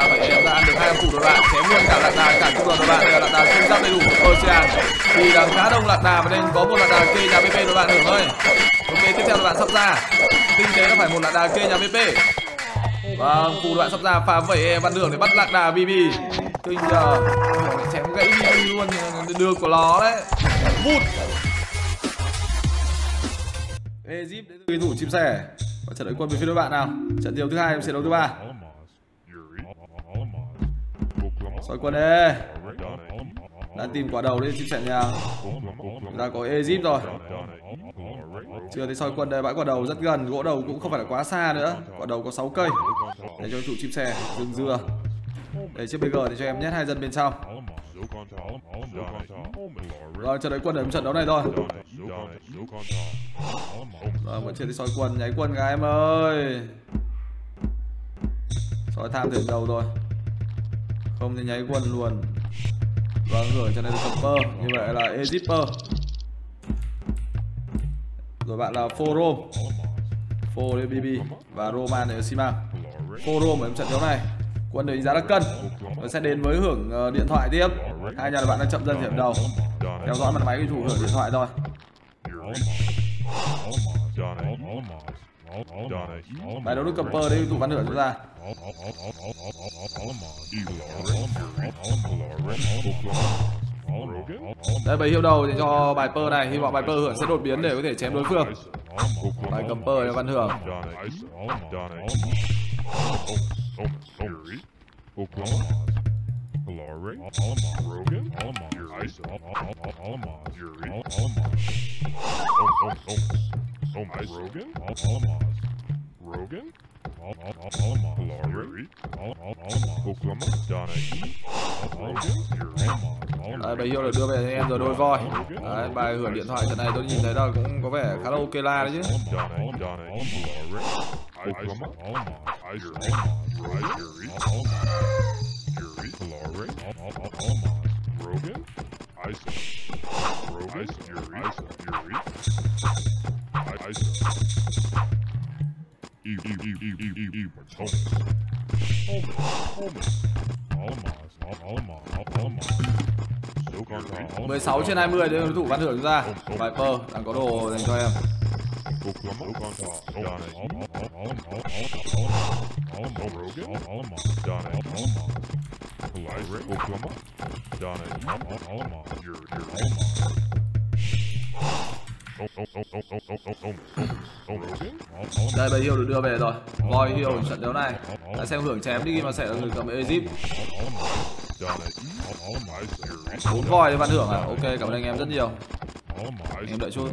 và vậy em đã ăn được hai phụ đội bạn. Chém luôn cả lạc đà, cả trung đoàn đội bạn. Đây là lạc đà sinh giáp đầy đủ của ocean. Thì đang khá đông lạc đà và nên có một lạc đà kê nhà pp đội bạn hưởng ơi ok, tiếp theo là bạn sắp ra. Tinh tế nó phải một lạc đà kê nhà pp Và vâng, phụ đoạn sắp ra, phá vẩy em văn đường để bắt lạc đà BB Kinh giờ chém gãy BB luôn đường của nó đấy. Vụt Egypt đến từ thủ chim sẻ. Và trận đấu quân về phía đối bạn nào? Trận điều thứ hai sẽ đấu thứ ba soi quân e đang tìm quả đầu đi chim sẻ nhà. Người ta có Egypt rồi. Chưa thấy soi quân đây, bãi quả đầu rất gần. Gỗ đầu cũng không phải là quá xa nữa. Quả đầu có 6 cây. Để cho chủ chim sẻ rừng dưa để chiếc BG thì cho em nhét hai dân bên trong. Rồi, chờ đợi quân ở trận đấu này thôi. Rồi, vẫn chưa thấy soi quân nháy quân gái em ơi. Soi tham thử đầu rồi không thì nháy quân luôn. Vâng gửi cho nên là Copper như vậy là ezipper rồi bạn là Forum Fo BB và Roman ở Simang Forum ở trận đấu này, quân đánh giá là cân. Rồi sẽ đến với hưởng ờ, điện thoại tiếp. Hai nhà bạn đang chậm dần hiểm đầu. Theo dõi mặt máy thủ hưởng điện thoại thôi. Bài đấu đức cầm pơ đấy tụ văn nửa chúng ta đây bài hiệu đầu thì cho bài pơ này. Hy vọng bài pơ hưởng sẽ đột biến để có thể chém đối phương. Bài cầm pơ này văn hưởng. Rogan, Rogan, Rogan, Hilari, Oklahoma, Đấy, bây giờ là đưa về anh em rồi đôi voi Đấy, bài hưởng điện thoại trận này tôi nhìn thấy là cũng có vẻ khá là ok la đấy chứ Rogan, Isaac, Rogan, Isaac, Isaac, E, 16 trên 20 đến đối thủ văn thưởng chúng ta. Pơ đang có đồ dành cho em. Oklahoma, đây, bây hiệu được đưa về rồi. Voi hiệu trận đấu này. Đã xem hưởng chém đi mà sẽ là người cầm Egypt. Bốn voi để văn hưởng à? Ok, cảm ơn anh em rất nhiều. Em đợi chút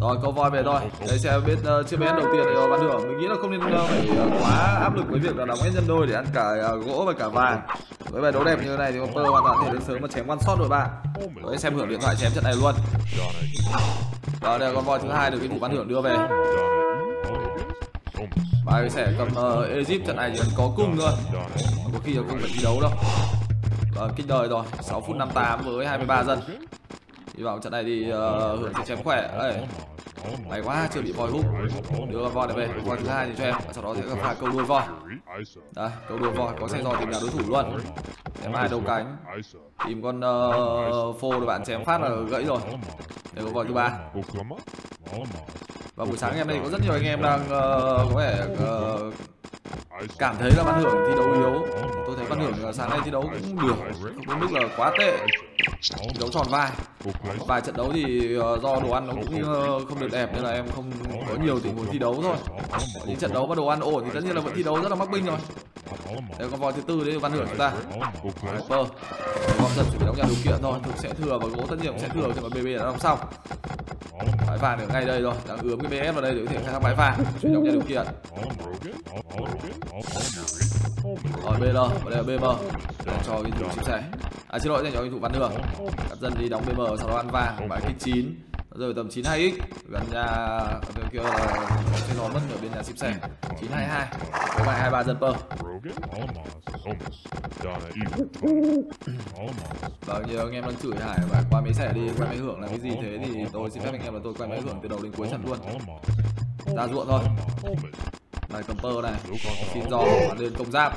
rồi câu voi về thôi. Đây sẽ biết uh, chiếc bén đầu tiên thì văn hưởng mình nghĩ là không nên uh, phải uh, quá áp lực với việc là đóng hết nhân đôi để ăn cả uh, gỗ và cả vàng. Với bài đấu đẹp như thế này thì Hopper hoàn toàn thể đến sớm mà chém one shot rồi bạn. Đấy, xem hưởng điện thoại chém trận này luôn. Đó đây là con voi thứ hai được cái thủ văn hưởng đưa về. Bài sẽ cầm uh, Egypt trận này chỉ cần có cung thôi Có khi là không phải thi đấu đâu Ờ, vâng, kinh đời rồi. 6 phút 58 với 23 dân Hy vọng trận này thì uh, hưởng sẽ chém khỏe. Đây May quá, chưa bị voi hút. Đưa con voi này về, voi thứ hai thì cho em. Sau đó sẽ gặp phải câu đuôi voi. Đây, câu đuôi voi, có xe giò tìm nhà đối thủ luôn. Em hai đầu cánh. Tìm con uh, phô được bạn chém phát là gãy rồi. Đây có voi thứ ba. Và buổi sáng em đây có rất nhiều anh em đang uh, có vẻ uh, cảm thấy là văn hưởng thi đấu yếu. Tôi thấy văn hưởng sáng nay thi đấu cũng được. Không đến mức là quá tệ. Thi đấu tròn vai. Vài trận đấu thì ờ, do đồ ăn nó cũng ờ, không được đẹp nên là em không có nhiều tình huống thi đấu thôi. Những trận đấu mà đồ ăn ổn thì tất nhiên là vẫn thi đấu rất là mắc binh rồi. Đây con voi thứ tư đấy, văn hưởng chúng ta. Hyper góp dần chuẩn bị đóng nhà điều kiện thôi. Thực sẽ thừa và gỗ, tất nhiên cũng sẽ thừa cho mà bb đã đóng xong bãi vàng ở ngay đây rồi đang ướm cái bs vào đây để có thể khai thác bãi vàng chuyển động nhà điều kiện. Rồi BL, và đây là BM để cho cái thủ chim sẻ À xin lỗi dành cho cái thủ văn đường. Cắt dân đi đóng BM sau đó ăn vàng Bãi kích chín. Rồi tầm 92x Gần nhà bên kia là trên nó mất ở bên nhà ship xe. 922 với bài 23 dân Alamos, Vâng, nhiều anh em đang chửi Hải và qua máy xẻ đi, qua máy hưởng là cái gì thế thì tôi xin phép anh em là tôi quay máy hưởng từ đầu đến cuối trận luôn. Ra ruộng thôi. Này cầm pơ này. Xin bắn lên công giáp.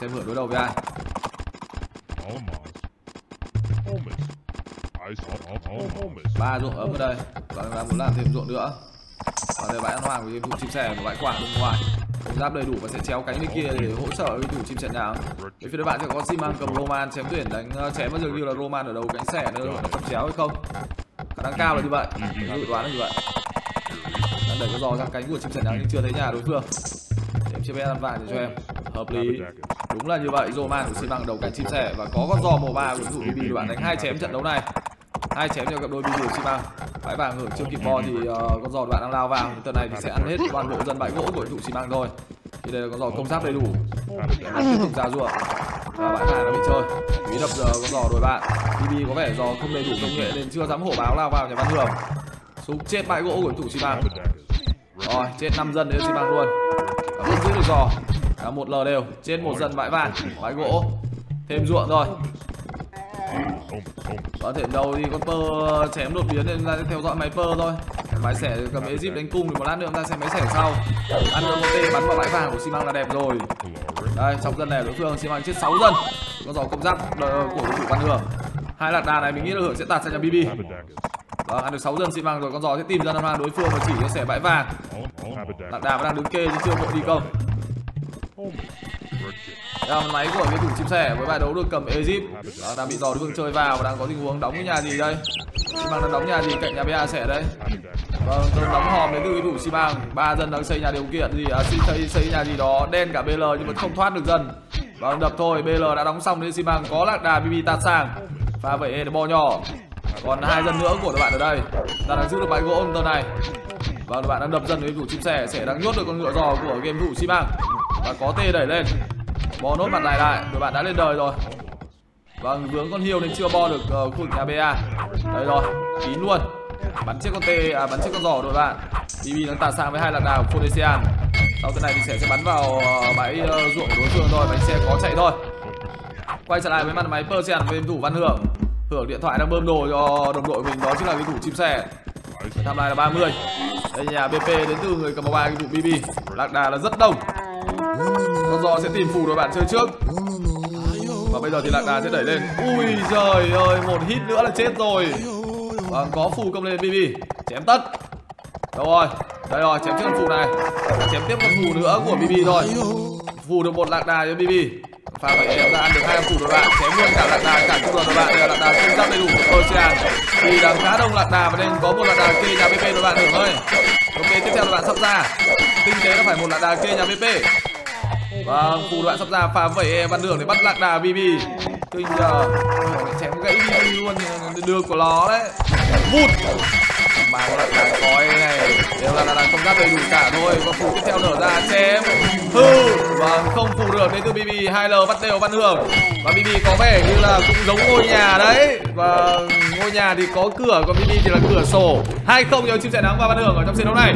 Xem hưởng đối đầu với ai Ba ruộng ấm ở đây. Và đang muốn làm thêm ruộng nữa. Và đây bãi ăn hoàng của thủ chim sẻ và bãi quả bên ngoài. Công giáp đầy đủ và sẽ chéo cánh bên kia để hỗ trợ với thủ chim sẻ nào Bên phía đối bạn sẽ có Simon cầm Roman chém tuyển, đánh ờ, chém và dường như là Roman ở đầu cánh sẻ nữa nó chọc chéo hay không. Khả năng cao là như vậy. Dự đoán là như vậy. Đang đẩy cái giò sang cánh của chim sẻ nào nhưng chưa thấy nhà đối phương. Em chia bé ăn vàng để cho em. Hợp lý. Đúng là như vậy. Roman của Simon đầu cánh chim sẻ và có con giò màu ba của thủ BB bạn đánh hai chém trận đấu này hai chém cho cặp đôi BB của Simon bãi vàng hưởng chưa kịp bo thì uh, con giò bạn đang lao vào. Tuần này thì sẽ ăn hết toàn bộ dân bãi gỗ của thủ Simon thôi thì đây là con giò công giáp đầy đủ. Tiếp tục ra ruộng. Và bãi vàng nó bị chơi. Bí đập giờ con giò đội bạn. BB có vẻ giò không đầy đủ công nghệ nên chưa dám hổ báo lao vào nhà văn hưởng súng chết bãi gỗ của thủ Simon rồi chết năm dân đến Simon luôn. Và vẫn giữ được giò. Là một l đều. Trên một dân bãi vàng bãi gỗ. Thêm ruộng rồi có thể đầu thì con pơ chém đột biến nên chúng ta sẽ theo dõi máy pơ thôi. Máy xẻ cầm Egypt đánh cung thì một lát nữa chúng ta sẽ máy xẻ sau. Ăn được một tê bắn vào bãi vàng của xi măng là đẹp rồi. Đây trong dân này đối phương xi măng chết 6 dân. Con giò công giáp ờ, của đối thủ văn hưởng hai lạc đà này mình nghĩ là hưởng sẽ tạt sang nhà BB đó, ăn được 6 dân xi măng rồi con giò sẽ tìm ra hoàng đối phương và chỉ cho xẻ bãi vàng. Lạc đà vẫn đang đứng kê chứ chưa vội đi công. Redkit, Đây là máy của cái thủ chim sẻ với bài đấu được cầm Egypt Đó, đang bị dò đối phương chơi vào và đang có tình huống đóng cái nhà gì đây? Simang đang đóng nhà gì? Cạnh nhà BA sẻ đây. Vâng, đóng hòm đến từ cái thủ Simang ba dân đang xây nhà điều kiện gì à, xây, xây, nhà gì đó đen cả BL nhưng vẫn không thoát được dân Vâng, đập thôi, BL đã đóng xong nên Simang có lạc đà BB tạt sang Pha vậy e để bo nhỏ. Còn hai dân nữa của đội bạn ở đây. Ta đang giữ được bãi gỗ ông tờ này. Vâng, đội bạn đang đập dân với thủ chim sẻ Sẻ đang nhốt được con ngựa giò của game thủ Simang Và có tê đẩy lên. Bo nốt mặt này lại, đội bạn đã lên đời rồi. Vâng, vướng con hiêu nên chưa bo được uh, khu vực nhà BA Đây rồi, kín luôn. Bắn chiếc con tê, à, bắn chiếc con giò đội bạn. BB đang tạt sang với hai lạc đà của Phonesian Sau thế này thì sẽ sẽ bắn vào ờ, bãi uh, ruộng của đối phương thôi, bánh xe có chạy thôi. Quay trở lại với mặt máy Persian với thủ Văn Hưởng. Hưởng điện thoại đang bơm đồ cho đồng đội mình đó chính là cái thủ chim sẻ. Tham lai là 30 Đây nhà BP đến từ người cầm ba cái thủ BB Lạc đà là rất đông. Con giò sẽ tìm phù đội bạn chơi trước. Và bây giờ thì lạc đà sẽ đẩy lên. Ui giời ơi, một hit nữa là chết rồi. Vâng có phù công lên BB Chém tất. Đâu rồi? Đây rồi, chém trước con phù này. Chém tiếp con phù nữa của BB rồi Phù được một lạc đà cho BB Pha phải em ra, ăn được hai con phù đội bạn Chém luôn cả lạc đà, cả trung đoàn đội bạn Đây là lạc đà không giáp đầy đủ của Ocean. Vì đang khá đông lạc đà và nên có một lạc đà kê nhà BP đội bạn được thôi. Ok, tiếp theo đội bạn sắp ra. Tinh tế nó phải một lạc đà kê nhà BP Vâng, phù đoạn sắp ra phá vẩy bắt đường để bắt lạc đà BB Kinh giờ chém gãy BB luôn đường của nó đấy. Vụt. Mà có lạc đà khói này. Đều là lạc đà không giáp đầy đủ cả thôi. Và phù tiếp theo nở ra chém. Hư Vâng, không phù được đến từ BB 2L bắt đều bắt hưởng. Và BB có vẻ như là cũng giống ngôi nhà đấy. Và ngôi nhà thì có cửa Còn BB thì là cửa sổ. 2-0 cho chim sẻ nắng và bắt hưởng ở trong trận đấu này.